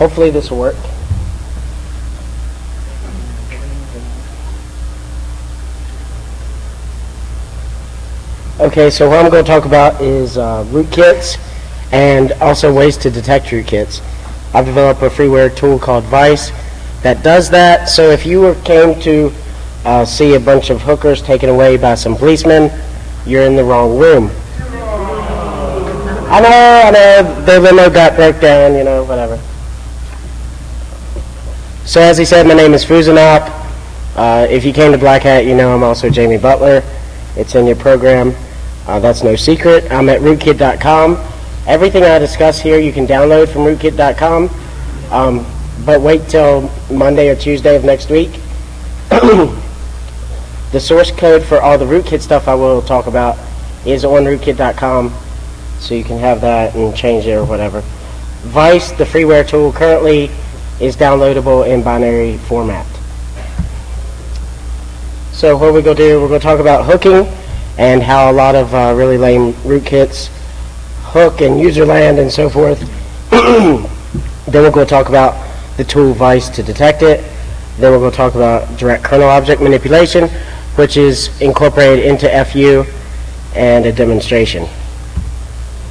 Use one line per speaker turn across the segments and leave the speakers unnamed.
Hopefully this will work. Okay, so what I'm going to talk about is uh, rootkits and also ways to detect rootkits. I've developed a freeware tool called Vice that does that. So if you were, came to uh, see a bunch of hookers taken away by some policemen, you're in the wrong room. I know, I know, their limo got broke down, you know, whatever. So as he said, my name is Fuzanop. Uh, if you came to Black Hat, you know I'm also Jamie Butler. It's in your program. Uh, that's no secret. I'm at rootkit.com. Everything I discuss here you can download from rootkit.com. Um, but wait till Monday or Tuesday of next week. the source code for all the rootkit stuff I will talk about is on rootkit.com, so you can have that and change it or whatever. Vice, the freeware tool, currently is downloadable in binary format. So what we're going to do, we're going to talk about hooking and how a lot of uh, really lame rootkits hook and userland and so forth. then we're going to talk about the tool Vice to detect it. Then we're going to talk about direct kernel object manipulation, which is incorporated into FU and a demonstration.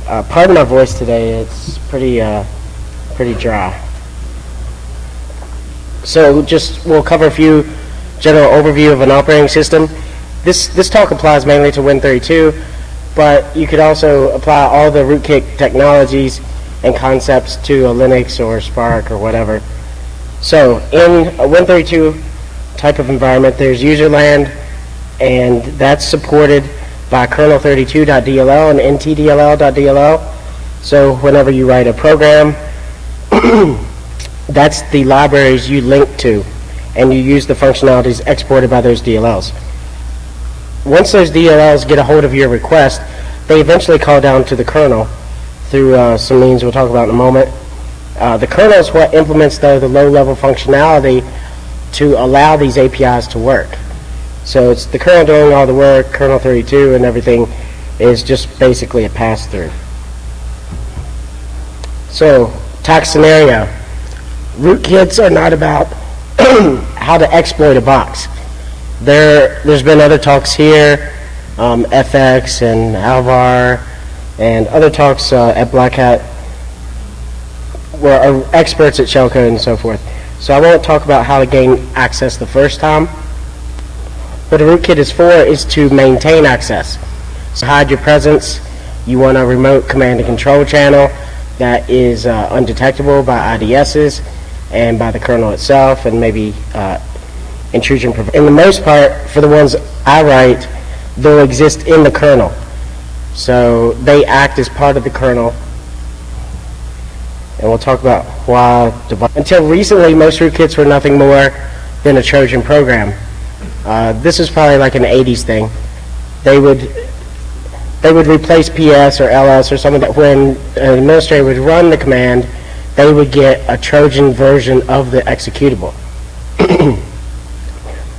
Uh, pardon my voice today, it's pretty, uh, pretty dry. So just, we'll cover a few general overview of an operating system this, this talk applies mainly to Win32, but you could also apply all the rootkit technologies and concepts to a Linux or Spark or whatever. So in a Win32 type of environment, there's userland, and that's supported by kernel32.dll and ntdll.dll. So whenever you write a program, that's the libraries you link to, and you use the functionalities exported by those DLLs once those DLLs get a hold of your request, they eventually call down to the kernel through uh, some means we'll talk about in a moment. Uh, the kernel is what implements the low-level functionality to allow these APIs to work. So it's the kernel doing all the work, kernel 32 and everything is just basically a pass-through. So, tax scenario. Rootkits are not about how to exploit a box there, there's been other talks here, um, FX and Alvar, and other talks uh, at Black Hat where are experts at shellcode and so forth. So I won't talk about how to gain access the first time. What a rootkit is for is to maintain access. So hide your presence. You want a remote command and control channel that is uh, undetectable by IDSs and by the kernel itself and maybe uh, intrusion. In the most part, for the ones I write, they'll exist in the kernel. So they act as part of the kernel. And we'll talk about why. Until recently, most rootkits were nothing more than a Trojan program. Uh, this is probably like an 80s thing. They would they would replace PS or LS or something that when an administrator would run the command, they would get a Trojan version of the executable.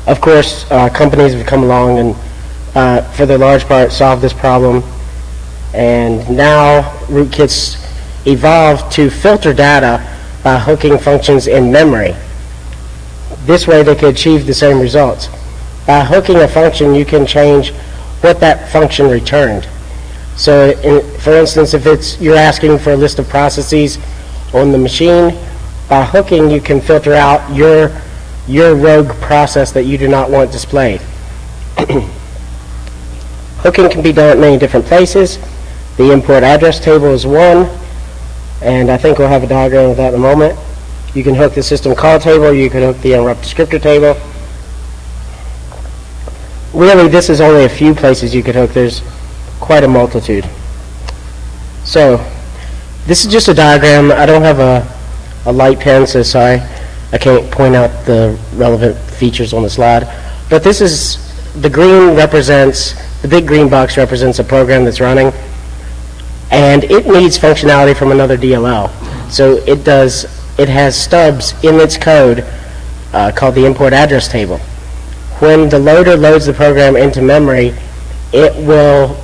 Of course, uh, companies have come along and, uh, for the large part, solved this problem. And now rootkits evolved to filter data by hooking functions in memory. This way they could achieve the same results. By hooking a function, you can change what that function returned. So, in, for instance, if it's you're asking for a list of processes on the machine, by hooking you can filter out your your rogue process that you do not want displayed. Hooking can be done at many different places. The import address table is one, and I think we'll have a diagram of that in a moment. You can hook the system call table, you can hook the interrupt descriptor table. Really, this is only a few places you could hook. There's quite a multitude. So, this is just a diagram. I don't have a, a light pen, so sorry. I can't point out the relevant features on the slide. But this is, the green represents, the big green box represents a program that's running, and it needs functionality from another DLL. So it does, it has stubs in its code uh, called the import address table. When the loader loads the program into memory, it will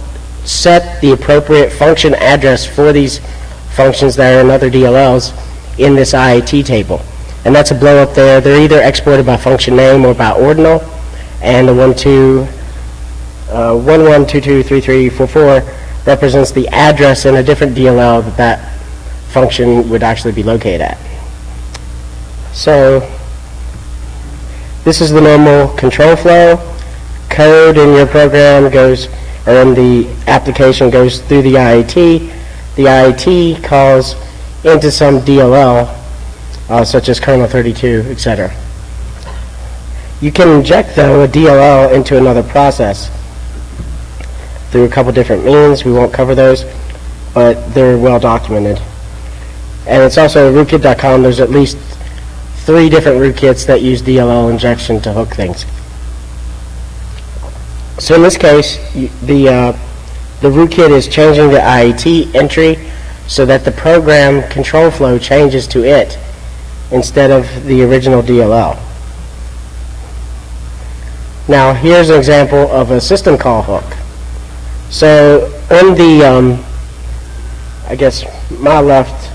set the appropriate function address for these functions that are in other DLLs in this IAT table. And that's a blow up there. They're either exported by function name or by ordinal. And the 1, 2, uh, 11223344 represents the address in a different DLL that that function would actually be located at. So this is the normal control flow. Code in your program goes, or in the application goes through the IAT. The IAT calls into some DLL, uh, such as kernel 32, etc. You can inject, though, a DLL into another process through a couple different means. We won't cover those, but they're well documented. And it's also rootkit.com. There's at least three different rootkits that use DLL injection to hook things. So in this case, the uh, the rootkit is changing the IET entry so that the program control flow changes to it instead of the original DLL. Now here's an example of a system call hook. So on the, um, I guess my left,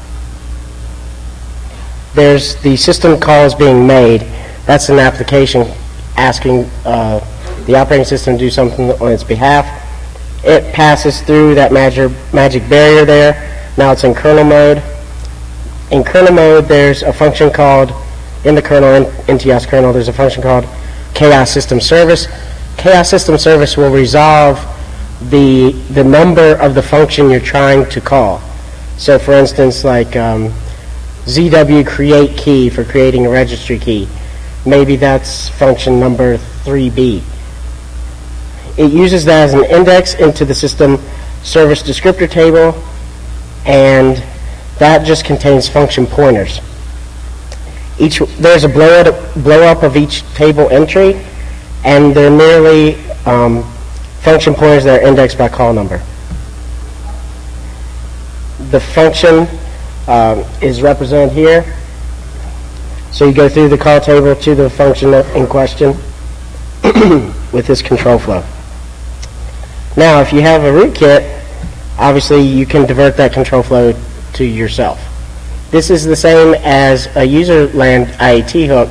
there's the system calls being made. That's an application asking uh, the operating system to do something on its behalf. It passes through that magic, magic barrier there. Now it's in kernel mode. In kernel mode, there's a function called, in the kernel, in NTOS kernel, there's a function called chaos system service. Chaos system service will resolve the, the number of the function you're trying to call. So for instance, like um, ZW create key for creating a registry key. Maybe that's function number 3B. It uses that as an index into the system service descriptor table, and that just contains function pointers. Each, there's a blow up, blow up of each table entry, and they're merely um, function pointers that are indexed by call number. The function um, is represented here. So you go through the call table to the function in question with this control flow. Now, if you have a rootkit, obviously you can divert that control flow to yourself. This is the same as a user land IAT hook,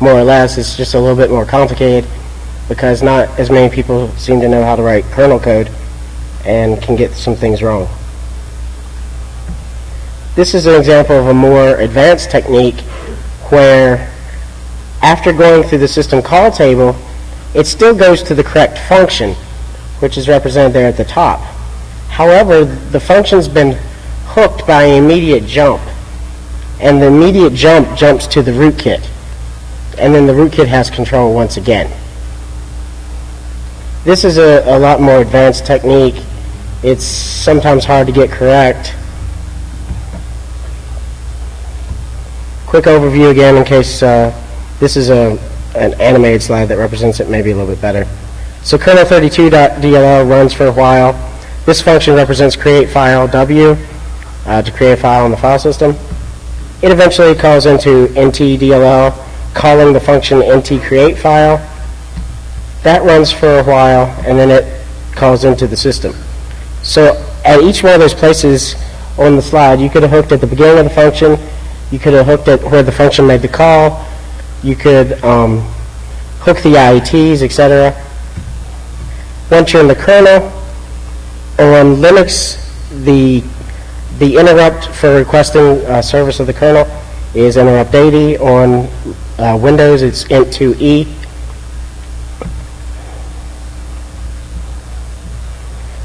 more or less. It's just a little bit more complicated because not as many people seem to know how to write kernel code and can get some things wrong. This is an example of a more advanced technique where after going through the system call table, it still goes to the correct function, which is represented there at the top. However, the function's been hooked by an immediate jump, and the immediate jump jumps to the rootkit, and then the rootkit has control once again. This is a, a lot more advanced technique. It's sometimes hard to get correct. Quick overview again in case uh, this is a, an animated slide that represents it maybe a little bit better. So kernel32.dll runs for a while. This function represents create file W uh, to create a file in the file system. It eventually calls into ntdll, calling the function ntCreateFile that runs for a while, and then it calls into the system. So at each one of those places on the slide, you could have hooked at the beginning of the function, you could have hooked at where the function made the call, you could um, hook the IETs, etc. Once you're in the kernel, on Linux, the the interrupt for requesting uh, service of the kernel is interrupt 80. On uh, Windows, it's int2e.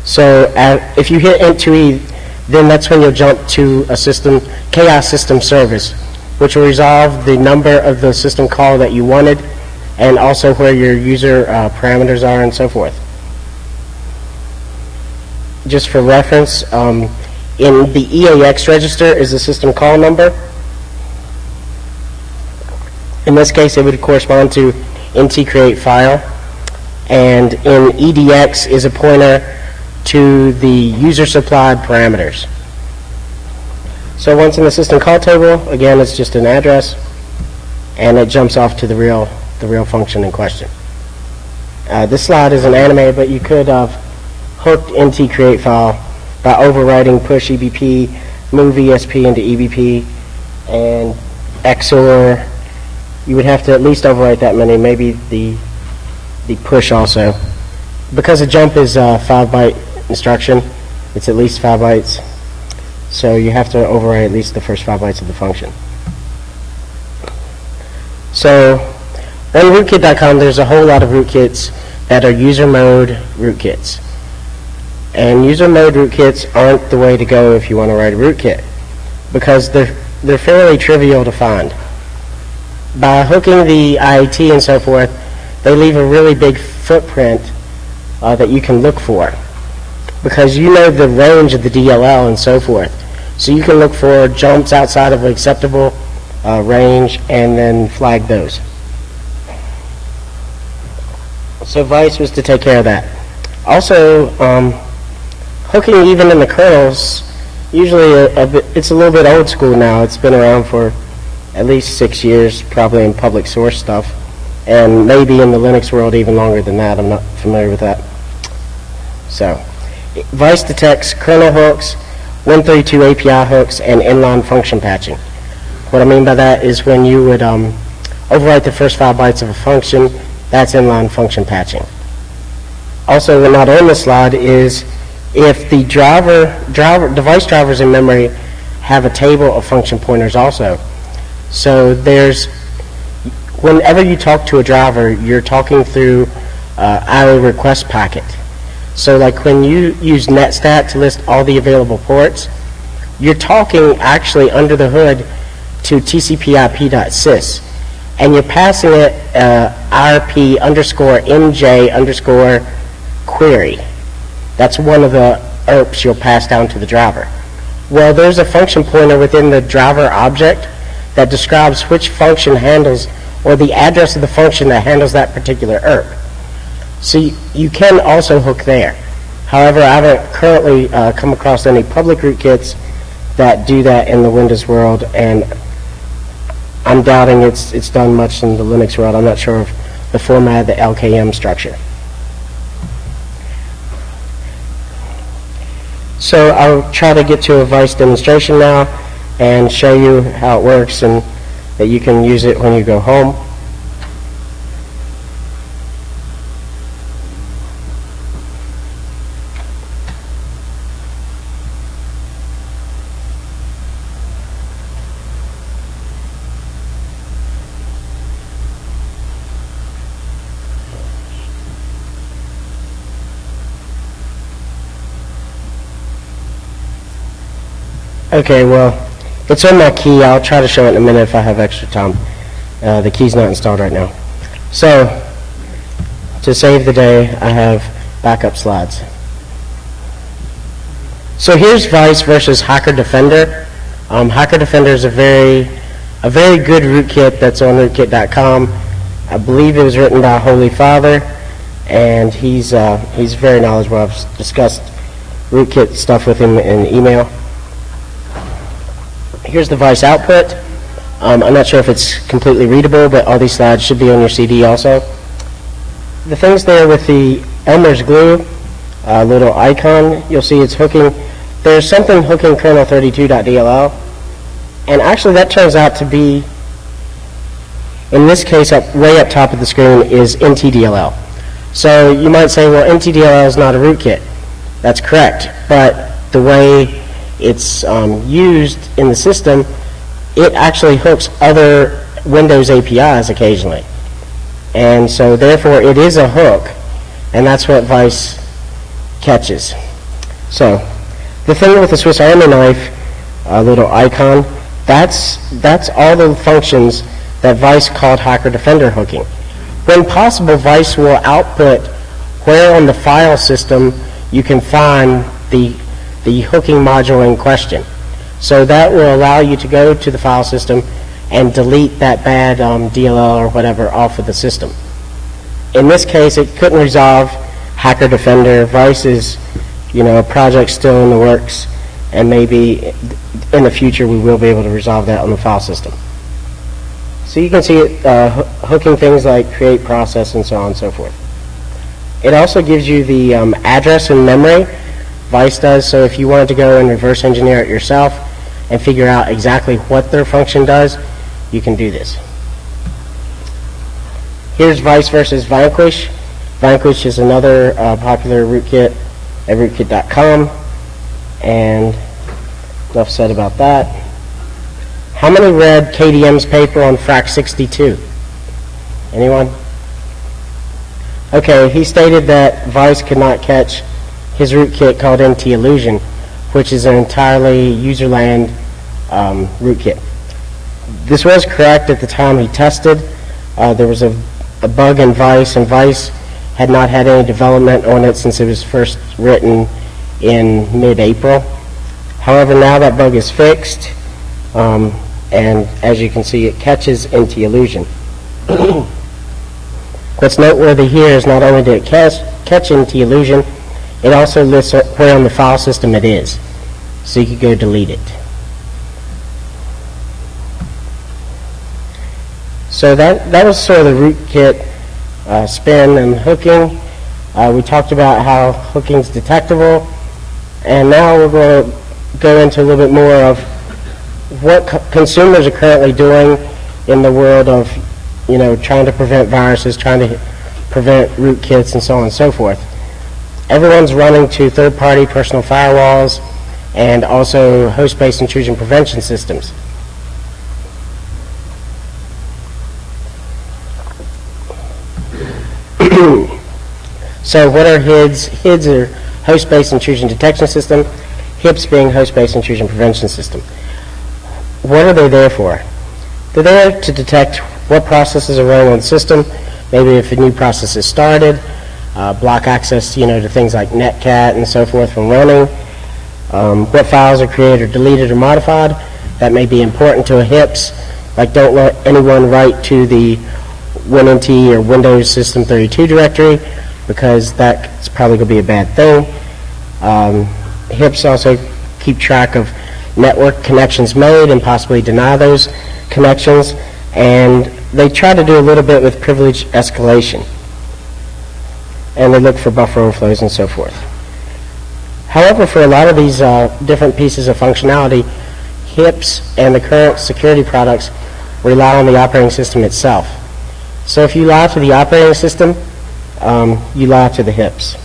So uh, if you hit int2e, then that's when you'll jump to a system, chaos system service, which will resolve the number of the system call that you wanted and also where your user uh, parameters are and so forth. Just for reference, um, in the EAX register is the system call number. In this case, it would correspond to nt create file. And in EDX is a pointer to the user supplied parameters. So once in the system call table, again, it's just an address, and it jumps off to the real, the real function in question. Uh, this slide is an animated, but you could have hooked nt create file by overwriting push EBP, move ESP into EBP, and XOR, you would have to at least overwrite that many, maybe the, the push also. Because a jump is a five byte instruction, it's at least five bytes. So you have to overwrite at least the first five bytes of the function. So on rootkit.com, there's a whole lot of rootkits that are user mode rootkits. And user mode rootkits aren't the way to go if you want to write a rootkit because they're, they're fairly trivial to find. By hooking the IAT and so forth, they leave a really big footprint uh, that you can look for because you know the range of the DLL and so forth. So you can look for jumps outside of acceptable uh, range and then flag those. So Vice was to take care of that. Also, um, hooking even in the kernels, usually a, a bit, it's a little bit old school now. It's been around for at least six years, probably in public source stuff, and maybe in the Linux world even longer than that. I'm not familiar with that. So, Vice detects kernel hooks, Win32 API hooks, and inline function patching. What I mean by that is when you would um, overwrite the first five bytes of a function, that's inline function patching. Also, not on the slide is if the driver, driver, device drivers in memory have a table of function pointers also. So there's, whenever you talk to a driver, you're talking through uh, IO request packet. So like when you use netstat to list all the available ports, you're talking actually under the hood to TCP/IP.sys, and you're passing it uh, RP underscore NJ underscore query. That's one of the ERPs you'll pass down to the driver. Well, there's a function pointer within the driver object that describes which function handles, or the address of the function that handles that particular ERP. So you, can also hook there. However, I haven't currently uh, come across any public rootkits that do that in the Windows world, and I'm doubting it's, it's done much in the Linux world. I'm not sure of the format of the LKM structure. So I'll try to get to a Vice demonstration now and show you how it works and that you can use it when you go home. Okay, well, it's on my key. I'll try to show it in a minute if I have extra time. Uh, the key's not installed right now. So, to save the day, I have backup slides. So here's Vice versus Hacker Defender. Um, Hacker Defender is a very, a very good rootkit that's on rootkit.com. I believe it was written by Holy Father, and he's uh, he's very knowledgeable. I've discussed rootkit stuff with him in email here's the Vice output. Um, I'm not sure if it's completely readable, but all these slides should be on your CD also. The things there with the Elmer's glue, uh, little icon, you'll see it's hooking. There's something hooking kernel32.dll, and actually that turns out to be, in this case, up way up top of the screen is NTDLL. So you might say, well, NTDLL is not a rootkit. That's correct, but the way it's um, used in the system, it actually hooks other Windows APIs occasionally. And so therefore it is a hook, and that's what Vice catches. So the thing with the Swiss Army knife, a little icon, that's, that's all the functions that Vice called Hacker Defender hooking. When possible, Vice will output where on the file system you can find the the hooking module in question. So that will allow you to go to the file system and delete that bad um, DLL or whatever off of the system. In this case, it couldn't resolve Hacker Defender. Vice is, you know, a project still in the works, and maybe in the future we will be able to resolve that on the file system. So you can see it uh, hooking things like create process and so on and so forth. It also gives you the um, address and memory Vice does. So if you wanted to go and reverse engineer it yourself and figure out exactly what their function does, you can do this. Here's Vice versus Vanquish. Vanquish is another uh, popular rootkit at rootkit.com. And enough said about that. How many read KDM's paper on FRAC 62? Anyone? Okay, he stated that Vice could not catch his rootkit called NT Illusion, which is an entirely userland um, rootkit. This was correct at the time he tested. Uh, there was a, a bug in Vice, and Vice had not had any development on it since it was first written in mid-April. However, now that bug is fixed, um, and as you can see, it catches NT Illusion. What's noteworthy here is not only did it catch, catch NT Illusion, it also lists where on the file system it is. So you could go delete it. So that, that was sort of the rootkit uh, spin and hooking. Uh, we talked about how hooking is detectable. And now we're going to go into a little bit more of what co- consumers are currently doing in the world of, you know, trying to prevent viruses, trying to prevent rootkits, and so on and so forth. Everyone's running to third-party personal firewalls and also host-based intrusion prevention systems. So what are HIDs? HIDs are host-based intrusion detection system, HIPS being host-based intrusion prevention system. What are they there for? They're there to detect what processes are running on the system, maybe if a new process is started, uh, block access, you know, to things like Netcat and so forth from running, um, what files are created or deleted or modified. That may be important to a HIPS, like don't let anyone write to the WinNT or Windows System 32 directory because that's probably going to be a bad thing. Um, HIPs also keep track of network connections made and possibly deny those connections. And they try to do a little bit with privilege escalation. And they look for buffer overflows and so forth. However, for a lot of these uh, different pieces of functionality, HIPs and the current security products rely on the operating system itself. So if you lie to the operating system, um, you lie to the HIPs.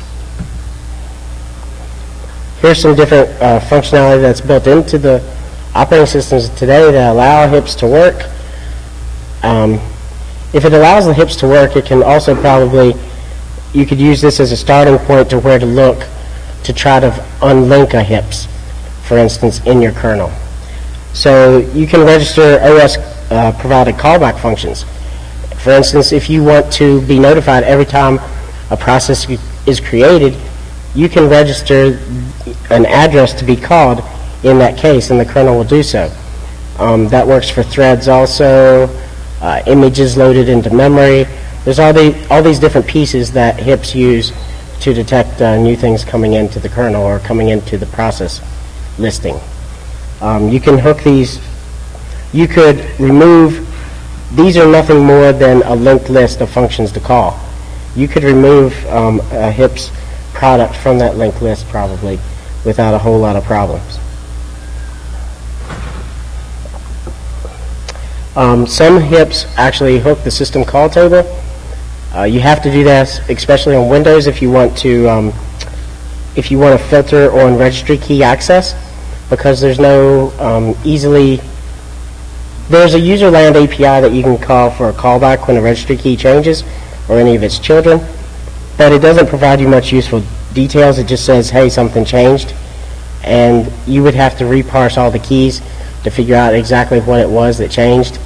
Here's some different uh, functionality that's built into the operating systems today that allow HIPs to work. Um, if it allows the HIPs to work, it can also probably, you could use this as a starting point to where to look to try to unlink a HIPs, for instance, in your kernel. So you can register OS uh, provided callback functions. For instance, if you want to be notified every time a process is created, you can register an address to be called in that case, and the kernel will do so. Um, that works for threads also, uh, images loaded into memory. There's all, the, all these different pieces that HIPs use to detect uh, new things coming into the kernel or coming into the process listing. Um, you can hook these, you could remove, these are nothing more than a linked list of functions to call. You could remove um, a HIPS product from that linked list probably without a whole lot of problems. Um, some HIPs actually hook the system call table. Uh, you have to do that, especially on Windows, if you want to um, if you want to filter on registry key access, because there's no um, easily there's a userland API that you can call for a callback when a registry key changes or any of its children, but it doesn't provide you much useful details. It just says, hey, something changed, and you would have to reparse all the keys to figure out exactly what it was that changed,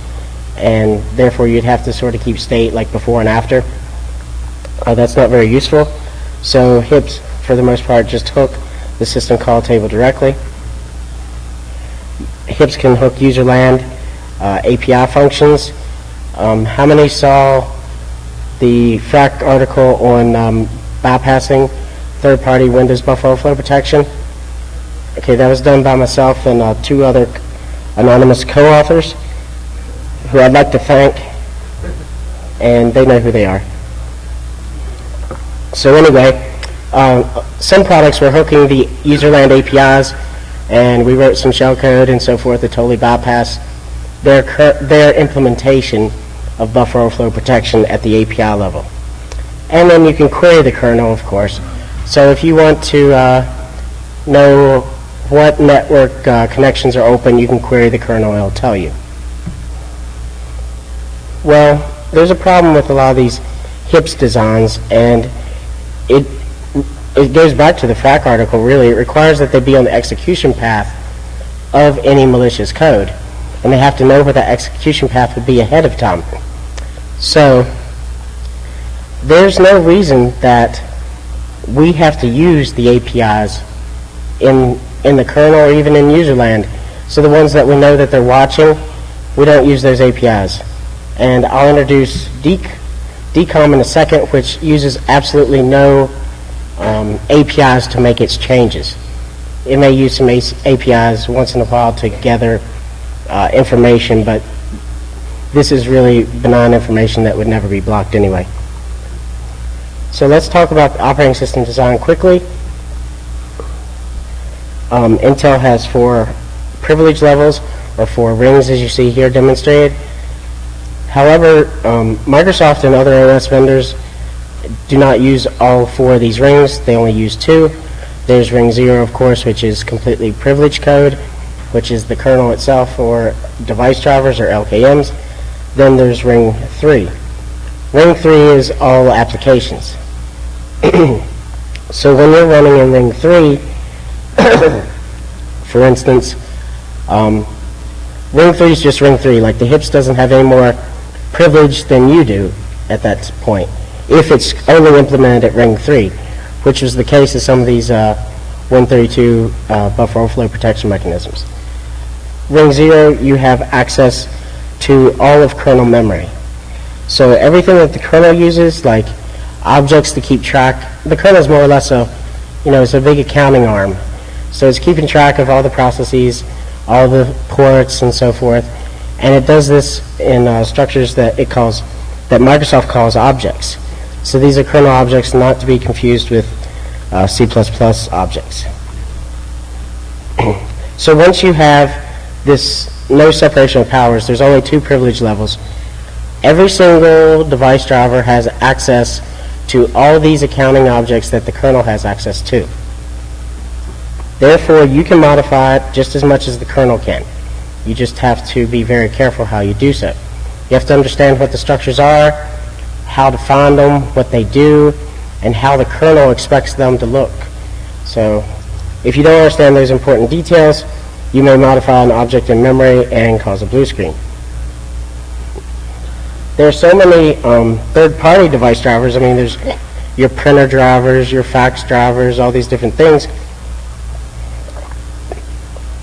and therefore you'd have to sort of keep state like before and after. Uh, that's not very useful. So HIPs, for the most part, just hook the system call table directly. HIPs can hook userland uh, API functions. Um, how many saw the FRAC article on um, bypassing third-party Windows buffer overflow protection? Okay, that was done by myself and uh, two other anonymous co-authors who I'd like to thank, and they know who they are. So anyway, uh, some products were hooking the userland APIs, and we wrote some shell code and so forth to totally bypass their, their implementation of buffer overflow protection at the API level. And then you can query the kernel, of course. So if you want to uh, know what network uh, connections are open, you can query the kernel, it'll tell you. Well, there's a problem with a lot of these HIPS designs, and it, it goes back to the FRAC article, really. It requires that they be on the execution path of any malicious code, and they have to know what that execution path would be ahead of time. So, there's no reason that we have to use the APIs in, in the kernel or even in userland. So the ones that we know that they're watching, we don't use those APIs. And I'll introduce dec- DCOM in a second, which uses absolutely no um, APIs to make its changes. It may use some APIs once in a while to gather uh, information, but this is really benign information that would never be blocked anyway. So let's talk about operating system design quickly. Um, Intel has four privilege levels, or four rings as you see here demonstrated. However, um, Microsoft and other OS vendors do not use all four of these rings. They only use two. There's ring zero, of course, which is completely privileged code, which is the kernel itself or device drivers or LKMs. Then there's ring three. Ring three is all applications. so when you're running in ring three, for instance, um, ring three is just ring three. Like the HIPS doesn't have any more privilege than you do at that point, if it's only implemented at ring 3, which is the case of some of these uh, 132 uh, buffer overflow protection mechanisms. Ring 0, you have access to all of kernel memory. So everything that the kernel uses, like objects to keep track, the kernel is more or less a, you know, it's a big accounting arm. So it's keeping track of all the processes, all the ports and so forth and it does this in uh, structures that it calls that Microsoft calls objects. So these are kernel objects, not to be confused with uh, C++ objects. so once you have this no separation of powers, there's only two privilege levels. Every single device driver has access to all these accounting objects that the kernel has access to. Therefore, you can modify it just as much as the kernel can. You just have to be very careful how you do so. You have to understand what the structures are, how to find them, what they do, and how the kernel expects them to look. So if you don't understand those important details, you may modify an object in memory and cause a blue screen. There are so many um, third-party device drivers. I mean, there's your printer drivers, your fax drivers, all these different things.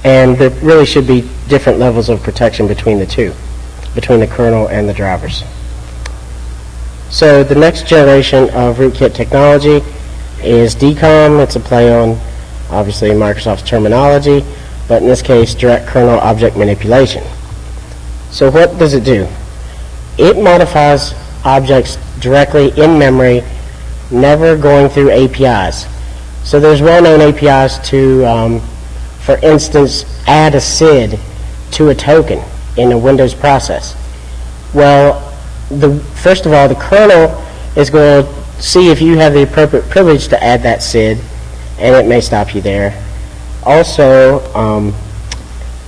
And there really should be different levels of protection between the two, between the kernel and the drivers. So the next generation of rootkit technology is DCOM. It's a play on, obviously, Microsoft's terminology, but in this case, direct kernel object manipulation. So what does it do? It modifies objects directly in memory, never going through APIs. So there's well-known APIs to um, for instance, add a SID to a token in a Windows process? Well, the, first of all, the kernel is going to see if you have the appropriate privilege to add that SID, and it may stop you there. Also, um,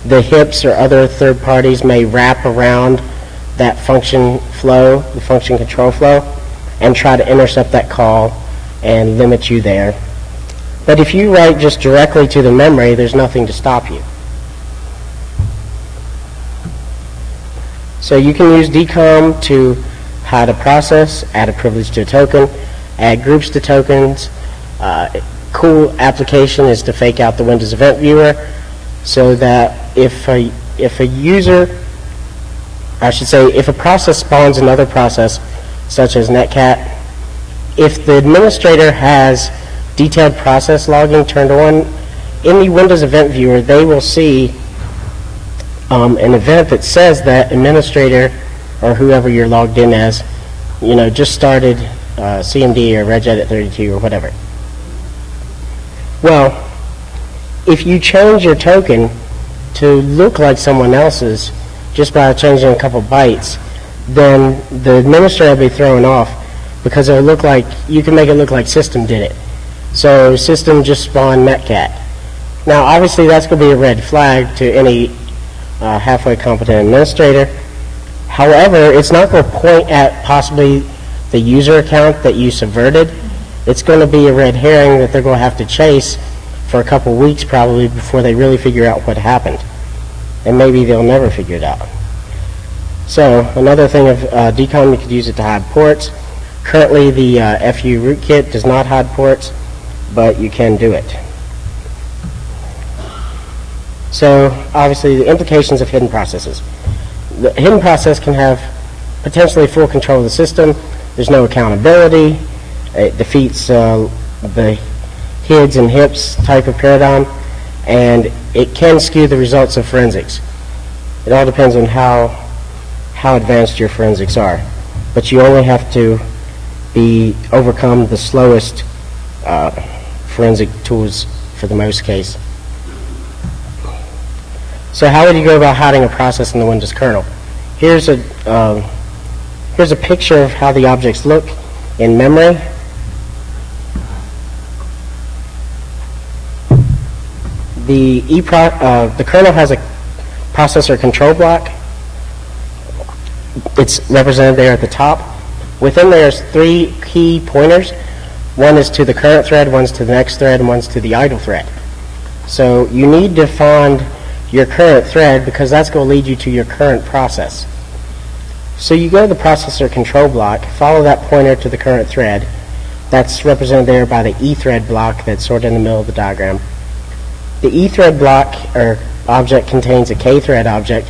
the HIPS or other third parties may wrap around that function flow, the function control flow, and try to intercept that call and limit you there. But if you write just directly to the memory, there's nothing to stop you. So you can use DCOM to hide a process, add a privilege to a token, add groups to tokens. Uh, cool application is to fake out the Windows Event Viewer so that if a, if a user, I should say, if a process spawns another process, such as Netcat, if the administrator has detailed process logging turned on, in the Windows Event Viewer, they will see um, an event that says that administrator or whoever you're logged in as, you know, just started uh, CMD or Regedit 32 or whatever. Well, if you change your token to look like someone else's just by changing a couple bytes, then the administrator will be thrown off because it'll look like, you can make it look like system did it. So system just spawned Metcat. Now, obviously, that's going to be a red flag to any uh, halfway competent administrator. However, it's not going to point at possibly the user account that you subverted. It's going to be a red herring that they're going to have to chase for a couple weeks probably before they really figure out what happened. And maybe they'll never figure it out. So another thing of uh, DKOM, you could use it to hide ports. Currently, the uh, FU rootkit does not hide ports, but you can do it. So obviously, the implications of hidden processes. The hidden process can have potentially full control of the system. There's no accountability. It defeats uh, the HIDS and HIPS type of paradigm, and it can skew the results of forensics. It all depends on how how advanced your forensics are, but you only have to be overcome the slowest uh, forensic tools for the most case. So how would you go about hiding a process in the Windows kernel? Here's a um, here's a picture of how the objects look in memory. The, e uh, the kernel has a processor control block. It's represented there at the top. Within there's three key pointers. One is to the current thread, one's to the next thread, and one's to the idle thread. So you need to find your current thread because that's going to lead you to your current process. So you go to the processor control block, follow that pointer to the current thread. That's represented there by the E thread block that's sort of in the middle of the diagram. The E thread block or object contains a K thread object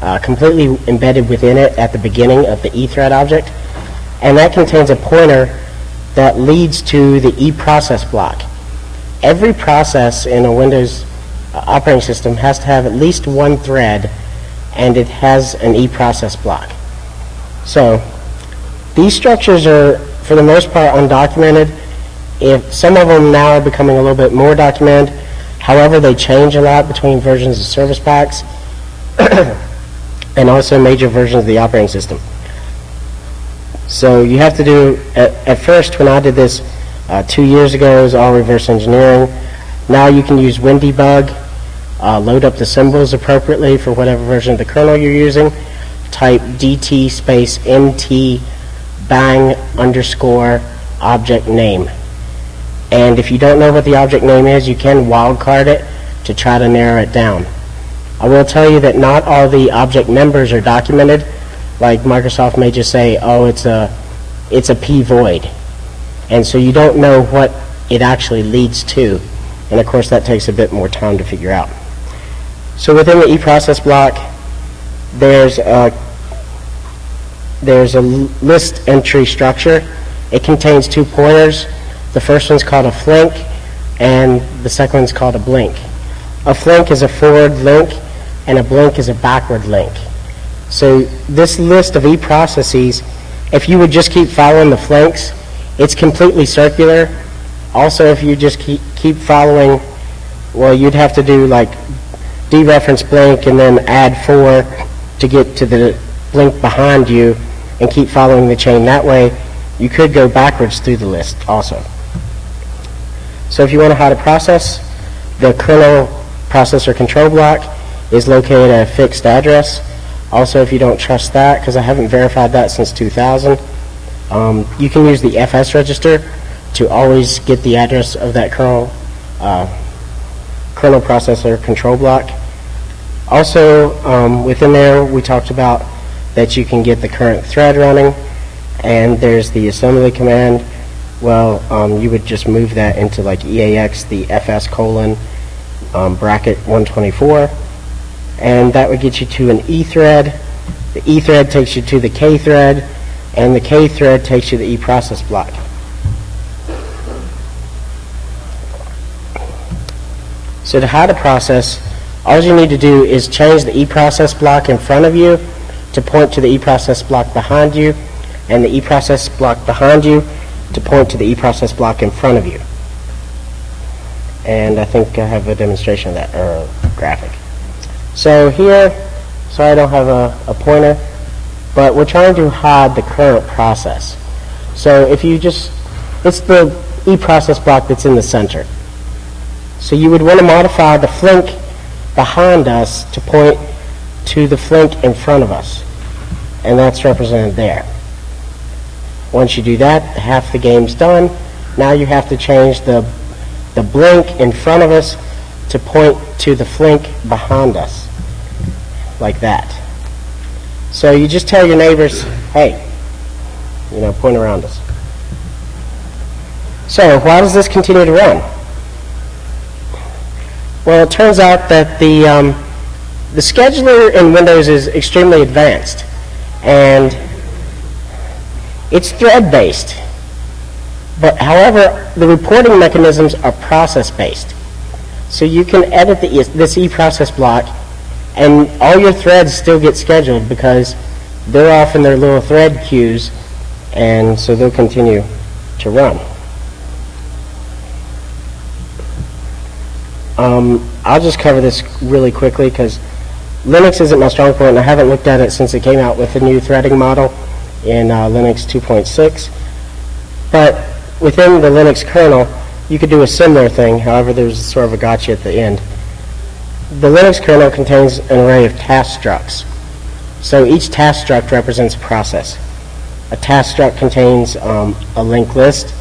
uh, completely embedded within it at the beginning of the E thread object. And that contains a pointer that leads to the E process block. Every process in a Windows uh, operating system has to have at least one thread and it has an e-process block. So these structures are, for the most part, undocumented. If some of them now are becoming a little bit more documented, however, they change a lot between versions of service packs and also major versions of the operating system. So you have to do, at, at first when I did this uh, two years ago, it was all reverse engineering. Now you can use WinDbg, uh, load up the symbols appropriately for whatever version of the kernel you're using. Type dt space mt bang underscore object name. And if you don't know what the object name is, you can wildcard it to try to narrow it down. I will tell you that not all the object members are documented. Like Microsoft may just say, oh, it's a, it's a p void. And so you don't know what it actually leads to. And of course, that takes a bit more time to figure out. So within the eProcess block, there's a, there's a list entry structure. It contains two pointers. The first one's called a flink, and the second one's called a blink. A flink is a forward link, and a blink is a backward link. So this list of e-processes, if you would just keep following the flanks, it's completely circular. Also, if you just keep, keep following, well, you'd have to do like dereference blink and then add 4 to get to the blink behind you and keep following the chain that way. You could go backwards through the list also. So if you want to hide a process, the kernel processor control block is located at a fixed address. Also, if you don't trust that, because I haven't verified that since 2000, um, you can use the FS register to always get the address of that kernel uh, kernel processor control block. Also, um, within there, we talked about that you can get the current thread running, and there's the assembly command. Well, um, you would just move that into like EAX, the FS colon um, bracket 124, and that would get you to an E thread. The E thread takes you to the K thread, and the K thread takes you to the E process block. So to hide a process, all you need to do is change the eProcess block in front of you to point to the eProcess block behind you, and the eProcess block behind you to point to the eProcess block in front of you. and I think I have a demonstration of that, or graphic. So here, sorry I don't have a, a pointer, but we're trying to hide the current process. So if you just, it's the e-process block that's in the center. So you would want to modify the flink behind us to point to the flink in front of us. And that's represented there. Once you do that, half the game's done. Now you have to change the, the blink in front of us to point to the flink behind us, like that. So you just tell your neighbors, hey, you know, point around us. So why does this continue to run? Well, it turns out that the, um, the scheduler in Windows is extremely advanced, and it's thread-based. But however, the reporting mechanisms are process-based. So you can edit the, this e-process block, and all your threads still get scheduled because they're off in their little thread queues, and so they'll continue to run. Um, I'll just cover this really quickly because Linux isn't my strong point, and I haven't looked at it since it came out with the new threading model in uh, Linux 2.6. But within the Linux kernel, you could do a similar thing. However, there's sort of a gotcha at the end. The Linux kernel contains an array of task structs. So each task struct represents a process. A task struct contains um, a linked list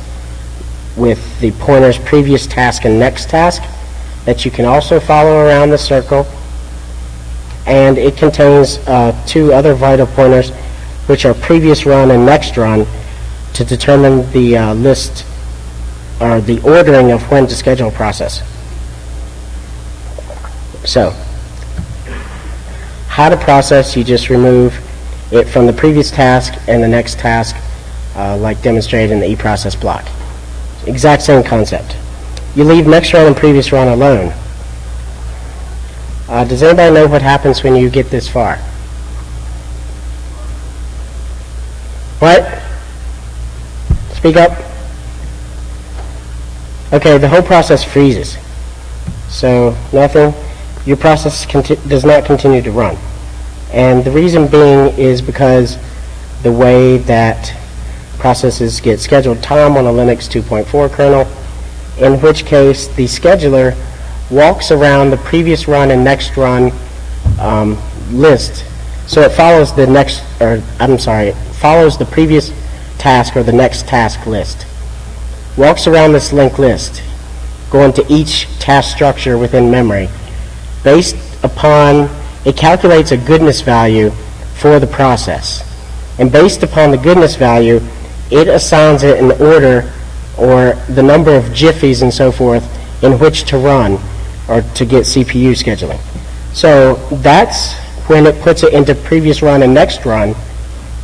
with the pointers previous task and next task that you can also follow around the circle. And it contains uh, two other vital pointers, which are previous run and next run, to determine the uh, list or the ordering of when to schedule a process. So, how to process, you just remove it from the previous task and the next task, uh, like demonstrated in the e-process block. Exact same concept. You leave next run and previous run alone. Uh, does anybody know what happens when you get this far? What? Speak up. Okay, the whole process freezes. So nothing, your process does not continue to run. And the reason being is because the way that processes get scheduled time on a Linux 2.4 kernel in which case the scheduler walks around the previous run and next run um, list. So it follows the next, or I'm sorry, it follows the previous task or the next task list. Walks around this linked list, going to each task structure within memory. Based upon, it calculates a goodness value for the process. And based upon the goodness value, it assigns it an order or the number of jiffies and so forth in which to run or to get CPU scheduling. So that's when it puts it into previous run and next run,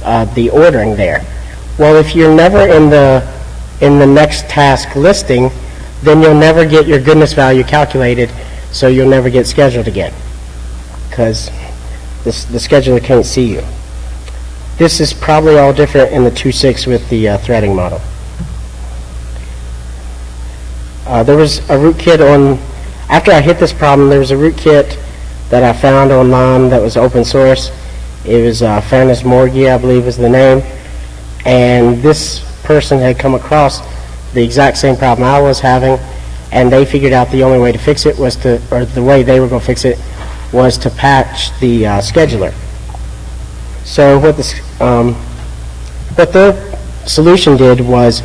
uh, the ordering there. Well, if you're never in the in the next task listing, then you'll never get your goodness value calculated, so you'll never get scheduled again because the scheduler can't see you. This is probably all different in the 2.6 with the uh, threading model. Uh, there was a rootkit on, after I hit this problem, there was a rootkit that I found online that was open source. It was uh, Fairness I believe was the name. And this person had come across the exact same problem I was having, and they figured out the only way to fix it was to, or the way they were going to fix it was to patch the uh, scheduler. So what this, um, what the solution did was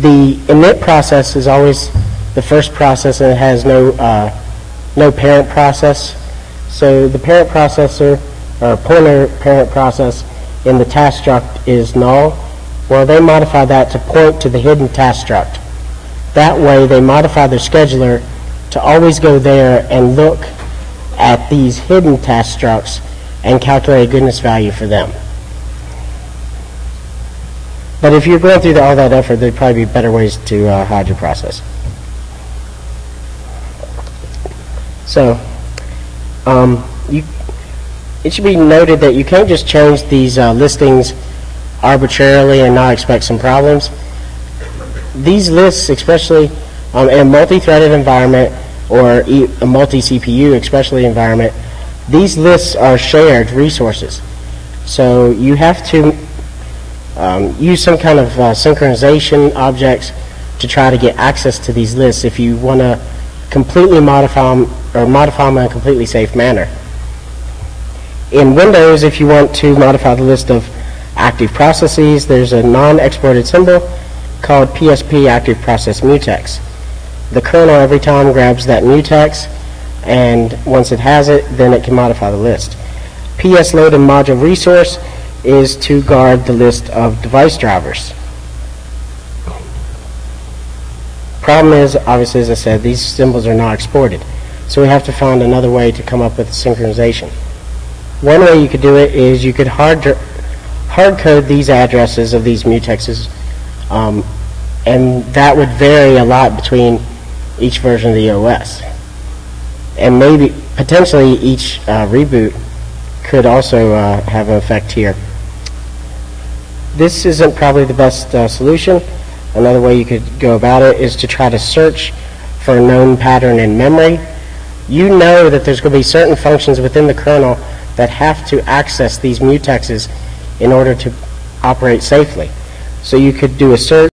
the init process is always the first process and it has no, uh, no parent process. So the parent processor, or pointer parent process in the task struct is null. Well, they modify that to point to the hidden task struct. That way, they modify their scheduler to always go there and look at these hidden task structs and calculate a goodness value for them. But if you're going through all that effort, there'd probably be better ways to uh, hide your process. So, um, you, it should be noted that you can't just change these uh, listings arbitrarily and not expect some problems. These lists especially Um, in a multi-threaded environment or a multi-CPU especially environment, these lists are shared resources. So you have to um, use some kind of uh, synchronization objects to try to get access to these lists if you want to completely modify them or modify them in a completely safe manner. In Windows, if you want to modify the list of active processes, there's a non-exported symbol called PSP Active Process Mutex. The kernel every time grabs that mutex, and once it has it, then it can modify the list. PS load and module resource is to guard the list of device drivers. Problem is, obviously, as I said, these symbols are not exported. So we have to find another way to come up with synchronization. One way you could do it is you could hard, hard code these addresses of these mutexes, um, and that would vary a lot between each version of the OS. And maybe, potentially, each uh, reboot could also uh, have an effect here. This isn't probably the best uh, solution. Another way you could go about it is to try to search for a known pattern in memory. You know that there's going to be certain functions within the kernel that have to access these mutexes in order to operate safely. So you could do a search